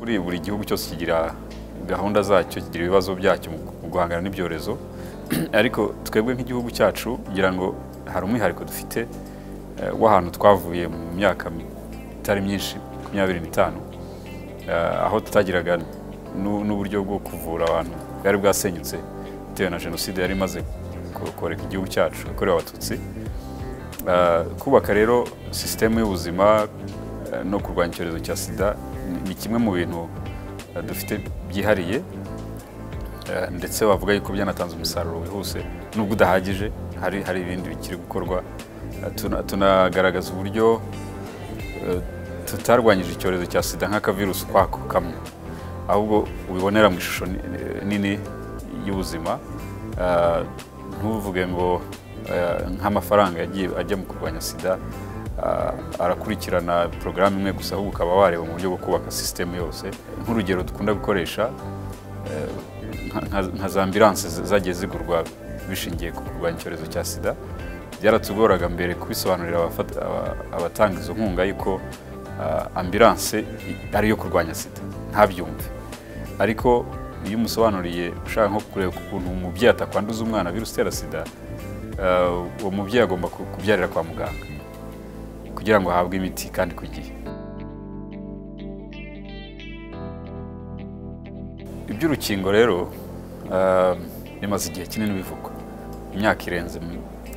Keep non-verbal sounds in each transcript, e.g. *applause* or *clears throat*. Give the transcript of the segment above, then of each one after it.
buri buri gihugu cyose kigira gahunda zacyo kigira ibibazo byacyo mu guhangana n'ibyorezo. *clears throat* Ariko twebwe nk'igihugu cyacu ngira ngo hari umwihariko dufite eh, w'ahantu twavuye mu myaka itari myinshi makumyabiri n'itanu eh, aho tutagiraga n'u- n'uburyo bwo kuvura abantu bwari bwasenyutse bitewe na jenoside yari imaze ko- koreka igihugu cyacu yakorewe abatutsi. Eh, kubaka rero sisitemu y'ubuzima no kurwanya icyorezo cya sida ni- kimwe mu bintu eh, dufite byihariye Eh, ndetse wavuga yuko byanatanze umusaruro wihuse. Nubwo udahagije hari hari ibindi bikiri gukorwa. Eh, tuna- tunagaragaza uburyo tutarwanyije icyorezo cya sida nk'akavirusi kwako kamwe. Ahubwo ubibonera mu ishusho ni- nini y'ubuzima ntuvuge ngo nk'amafaranga yagiye ajya mu kurwanya sida arakurikirana porogaramu imwe gusa ahubwo ukaba wareba mu buryo bwo kubaka sisitemu yose nk'urugero dukunda gukoresha eh, nka- za ambilanse z- zagiye zigurwa bishingiye ku kurwanya icyorezo cya sida byaratugoraga mbere kubisobanurira abatanga izo nkunga yuko ah, ambilanse i- ari iyo kurwanya sida ntabyumve. Ariko iyo umusobanuriye ushaka nko kureba ukuntu umubyeyi atakwanduza umwana virusi itera sida uwo mubyeyi agomba ku- kubyarira kwa muganga. Kugira ngo ahabwe imiti kandi ku gihe. Iby'urukingo rero eh, bimaze igihe kinini bivugwa. Imyaka irenze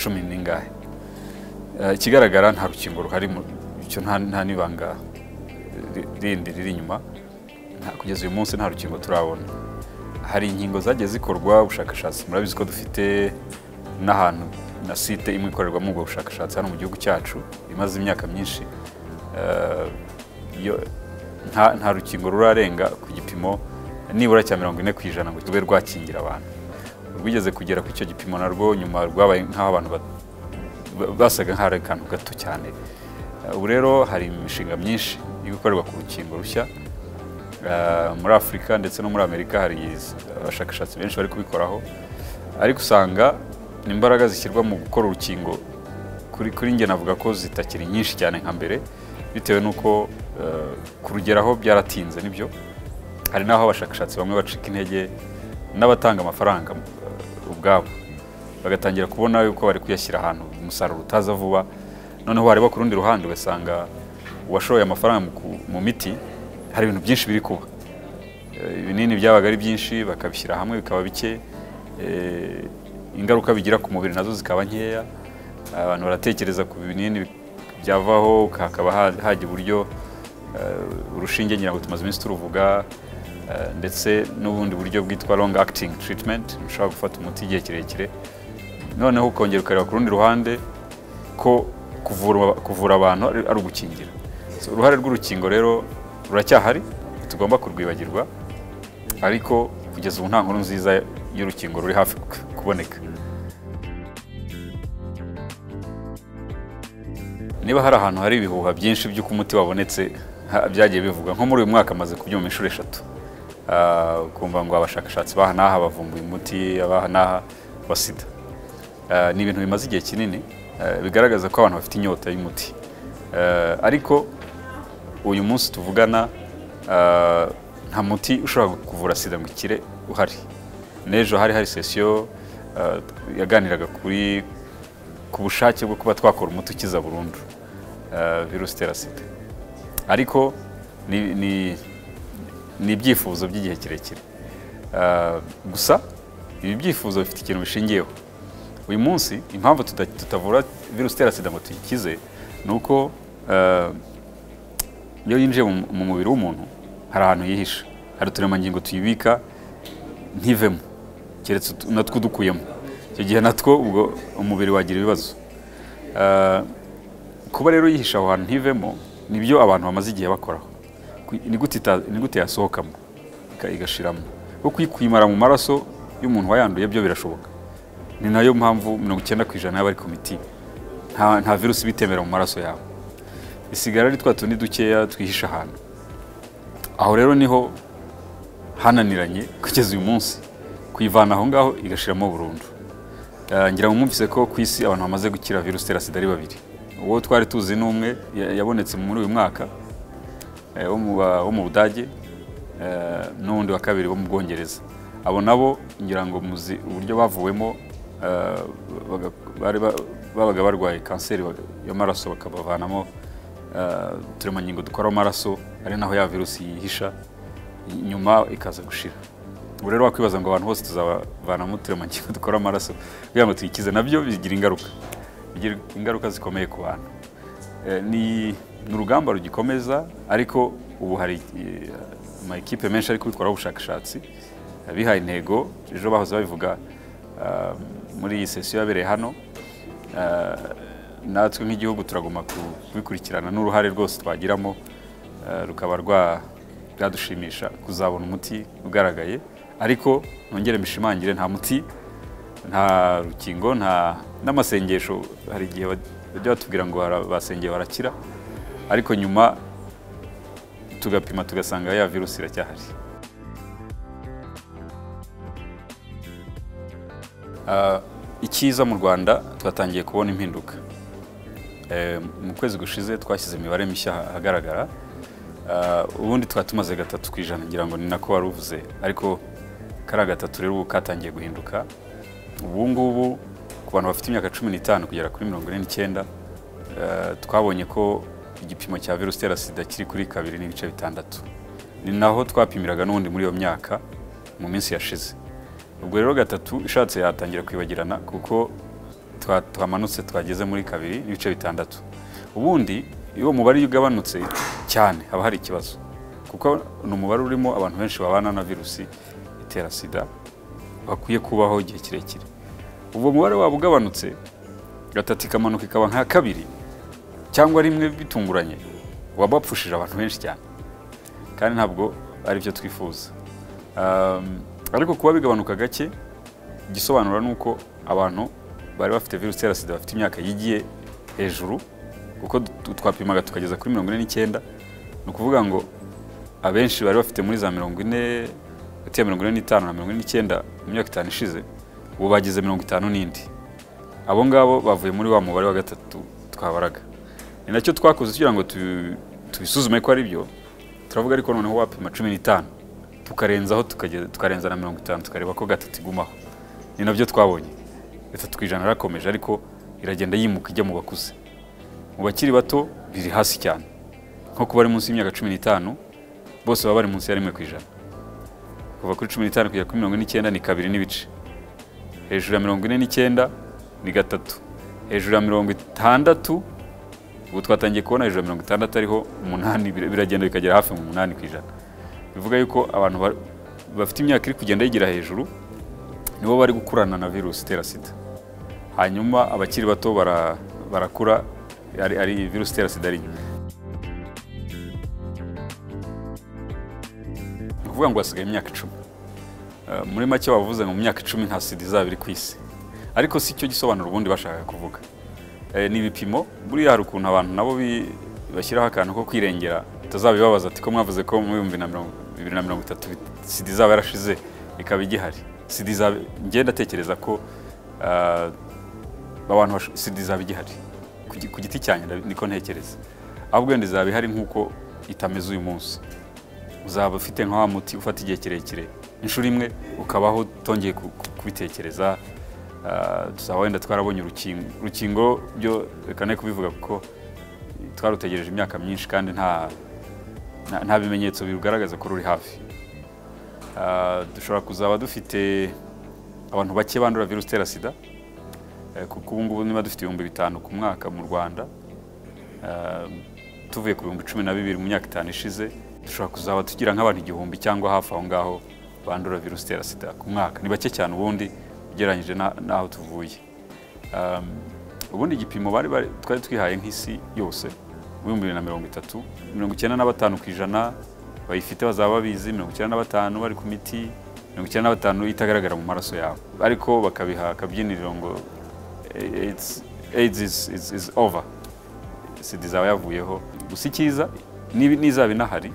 cumi n'ingahe. Eh, ikigaragara nta rukingo ruhari nta n'ibanga ri- rindi riri inyuma. Kugeza uyu munsi nta rukingo turabona. Hari inkingo zagiye zikorwa ubushakashatsi murabizi ko dufite n'ahantu na site imwe ikorerwamo ubwo bushakashatsi hano mu gihugu cyacu imaze imyaka myinshi Eh, nta rukingo rurarenga ku gipimo nibura cya mirongo ine ku ijana ngo rube rwakingira abantu. Rwigeze kugera ku icyo gipimo narwo nyuma rwabaye nk'aho abantu basaga nk'aho ari akantu gato cyane. Eh, ubu rero hari imishinga myinshi iri gukorerwa ku rukingo rushya. Eh, muri afurika ndetse no muri amerika hari abashakashatsi benshi bari kubikoraho. Ariko usanga imbaraga zishyirwa mu gukora urukingo. Kuri kuri njye navuga ko zitakiri nyinshi cyane nka mbere bitewe n'uko eh, kurugeraho byaratinze ni byo? Hari n'aho abashakashatsi bamwe bacika intege n'abatanga amafaranga eh, ubwabo. Bagatangira kubona yuko bari kuyashyira ahantu umusaruro utaza vuba noneho wareba ku rundi ruhande ugasanga uwashoye amafaranga mu miti hari ibintu byinshi biri kuba. Eh, ibinini byabaga ari byinshi bakabishyira hamwe bikaba bike ingaruka bigira ku mubiri na zo zikaba nkeya. Abantu baratekereza ku binini byavaho hakaba ha- hajya uburyo eh, urushinge ngira ngo tumaze iminsi turuvuga eh, ndetse n'ubundi buryo bwitwa long acting treatment ushobora gufata umuti igihe kirekire. Noneho ukongera ukareba ku rundi ruhande ko kuvura, abantu ari, ugukingira. Uruhare rw'urukingo rero ruracyahari tugomba kurwibagirwa ariko kugeza ubu nta nkuru nziza y'urukingo ruri hafi ku- kuboneka. Niba hari ahantu hari ibihuha byinshi by'uko umuti wabonetse byagiye bivugwa. Nko muri uyu mwaka amaze kubyuma inshuro eshatu. Ah, ukumva ngo abashakashatsi baha n'aha bavumbuye umuti abaha n'aha wa sida. Ah, ni ibintu bimaze igihe kinini ah, bigaragaza ko abantu bafite inyota y'umuti. Ariko uyu munsi tuvugana nta muti ushobora kuvura sida ngo ikire uhari. N'ejo hari hari sesiyo ah, yaganiraga kuri ku bushake bwo kuba twakora umuti ukiza burundu. Ah, virusi itera sida. Ariko ni, ibyifuzo by'igihe kirekire. Ah, gusa ibi byifuzo bifite ikintu bishingiyeho. Uyu munsi impamvu tuta- tutavura virusi itera sida ngo tuyikize ni uko iyo yinjiye mu mubiri w'umuntu hari ahantu yihisha hari uturemangingo tuyibika ntivemo. Keretse natwo dukuyemo icyo gihe natwo ubwo umubiri wagira ibibazo. Ah, kuba rero yihisha aho hantu ntivemo ni byo abantu bamaze igihe bakoraho. Ni gute yasohokamo? Igashiramo. Kuko kuyimara mu maraso y'umuntu wayanduye byo birashoboka. Ni na yo mpamvu mirongo icyenda ku ijana y'abari ku miti nta, virusi bitemera mu maraso yabo bisigara ari twa tundi dukeya twihisha ahantu. Aho rero ni ho hananiranye kugeza uyu munsi. Kuyivana aho ngaho igashiramo burundu. Eh, ngira ngo mwumvise ko ku isi abantu bamaze gukira virusi itera sida ari babiri. Uwo twari tuzi ni umwe ya- yabonetse muri uyu mwaka eh, wo mu wo budage eh, n'uwundi wa kabiri bo mu bwongereza. Abo nabo ngira ngo muzi uburyo bavuwemo babaga barwaye kanseri y'amaraso bakabavanamo uturemangingo dukora amaraso ari naho ya virusi yihisha nyuma ikaza gushira. Ubu rero wakwibaza ngo abantu bose tuzabavanamo uturemangingo dukora amaraso kugira ngo tuyikize na byo bigira ingaruka. Bigira ingaruka zikomeye ku bantu. Eh, ni urugamba rugikomeza ariko ubu hari eh, ama ekipe menshi ari kubikoraho ubushakashatsi eh, bihaye intego ejo bahoze babivuga muri iyi sesiyo yabereye hano natwe nk'igihugu turagomba ku- kubikurikirana n'uruhare rwose twagiramo rukaba rwa- rwadushimisha kuzabona umuti ugaragaye. Ariko nongere mbishimangire nta muti nta rukingo nta n'amasengesho. Hari igihe baj- bajya batubwira ngo basengeye barakira ariko nyuma tugapima tugasanga ya virusi iracyahari. Ah, icyiza mu rwanda twatangiye kubona impinduka. Eh, mu kwezi gushize twashyize imibare mishya ahagaragara Ah, ubundi twari tumaze gatatu ku ijana ngira ngo ni nako wari uvuze. Ariko kariya gatatu rero ubu katangiye guhinduka. Ubu ngubu ku bantu bafite imyaka cumi n'itanu kugera kuri mirongo ine n'icyenda eh, twabonye ko igipimo cya virusi itera sida kiri kuri kabiri n'ibice bitandatu. Ni naho twapimiraga n'ubundi muri iyo myaka mu minsi yashize. Ubwo rero gatatu ishatse yatangira kwibagirana kuko twa- twamanutse twageze muri kabiri n'ibice bitandatu. Ubundi iyo umubare ugabanutse cyane haba hari ikibazo. Kuko ni umubare urimo abantu benshi babana na virusi itera sida bakwiye kubaho igihe kirekire. Ubwo mubare waba ugabanutse gatatu ikamanuka ikaba nka kabiri cyangwa rimwe bitunguranye waba wapfushije abantu benshi cyane. Kandi ntabwo ari byo twifuza. Um, ariko kuba bigabanuka gake igisobanura ni uko abantu bari bafite virusi itera sida bafite imyaka yigiye hejuru kuko twapimaga tukageza kuri mirongo ine n'icyenda ni ukuvuga ngo abenshi bari bafite muri za mirongo ine hagati ya mirongo ine n'itanu na mirongo ine n'icyenda mu myaka itanu ishize ubu bageze mirongo itanu n'indi. Abo ngabo bavuye muri wa mubare wa gatatu twabaraga. Ni na cyo twakoze kugira ngo tu- tubisuzume ko ari byo turavuga ariko noneho wapima cumi n'itanu. Tukarenzaho tukarenza na mirongo itanu tukareba ko gatatu igumaho. Ni na byo twabonye. Gatatu ku ijana yarakomeje ariko iragenda yimuka ijya mu bakuze. Mu bakiri bato biri hasi cyane. Nko ku bari munsi y'imyaka cumi n'itanu bose baba bari munsi ya rimwe ku ijana. Kuva kuri cumi n'itanu kugera kuri mirongo ine n'icyenda ni kabiri n'ibice. Hejuru ya mirongo ine n'icyenda ni gatatu. Hejuru ya mirongo itandatu ubu twatangiye kubona hejuru ya mirongo itandatu ariho umunani bir- biragenda bikagera hafi mu munani ku ijana. Bivuga yuko abantu ba- bafite imyaka iri kugenda yigira hejuru nibo bari gukurana na virusi itera sida. Hanyuma abakiri bato bara- barakura ari virusi itera sida ari inyuma. Ukuvuga ngo hasigaye imyaka icumi. Eh, muri make bavuze ngo mu myaka icumi nta sida izaba iri ku isi. Ariko si cyo gisobanuro ubundi bashakaga kuvuga. Eh, ni ibipimo. Buriya hari ukuntu abantu nabo bashyiraho akantu ko kwirengera bitazabibabaza ati ko mwavuze ko mu bihumbi bibiri na mirongo itatu sida izaba yarashize ikaba igihari. Sida izaba njye ndatekereza ko ah, abantu sida izaba igihari. Ku gi- ku giti cyanjye niko ntekereza. Ahubwo wenda izaba ihari nk'uko itameze uyu munsi. Uzaba ufite nka wa muti ufata igihe kirekire. Inshuro imwe ukabaho utongeye ku- ku- kubitekereza Ah, tuzaba wenda twarabonye urukingo urukingo byo reka ne kubivuga kuko twarutegereje imyaka myinshi kandi nta bimenyetso birugaragaza ko ruri hafi. Ah, dushobora kuzaba dufite abantu bake bandura virusi itera sida Eh, kuko ubu ngubu niba dufite ibihumbi bitanu ku mwaka mu rwanda Ah, tuvuye ku bihumbi cumi na bibiri mu myaka itanu ishize dushobora kuzaba tugira nk'abantu igihumbi cyangwa hafi aho ngaho bandura virusi itera sida ku mwaka. Ni bake cyane ubundi ugereranyije na- n'aho tuvuye. Um, ubundi igipimo twari twihaye nk'isi yose mu bihumbi bibiri na mirongo itatu mirongo icyenda na batanu ku ijana bayifite bazaba babizi mirongo icyenda na batanu bari ku miti mirongo icyenda na batanu itagaragara mu maraso yabo. Ariko bakabiha akabyiniriro ngo AIDS is, is, over. Sida izaba yavuyeho. Gusa icyiza niba- inahari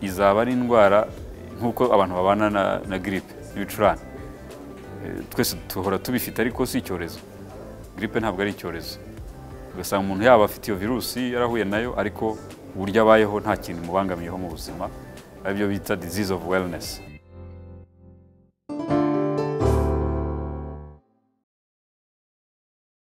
izaba ari indwara nk'uko abantu babana na, gripe n'ibicurane Eh, twese duhora tubifite ariko si icyorezo. Gripe ntabwo ari icyorezo. Ugasanga umuntu yaba afite iyo virusi yarahuye na yo ariko uburyo abayeho nta kintu imubangamiyeho mu buzima ari byo bita disease of wellness.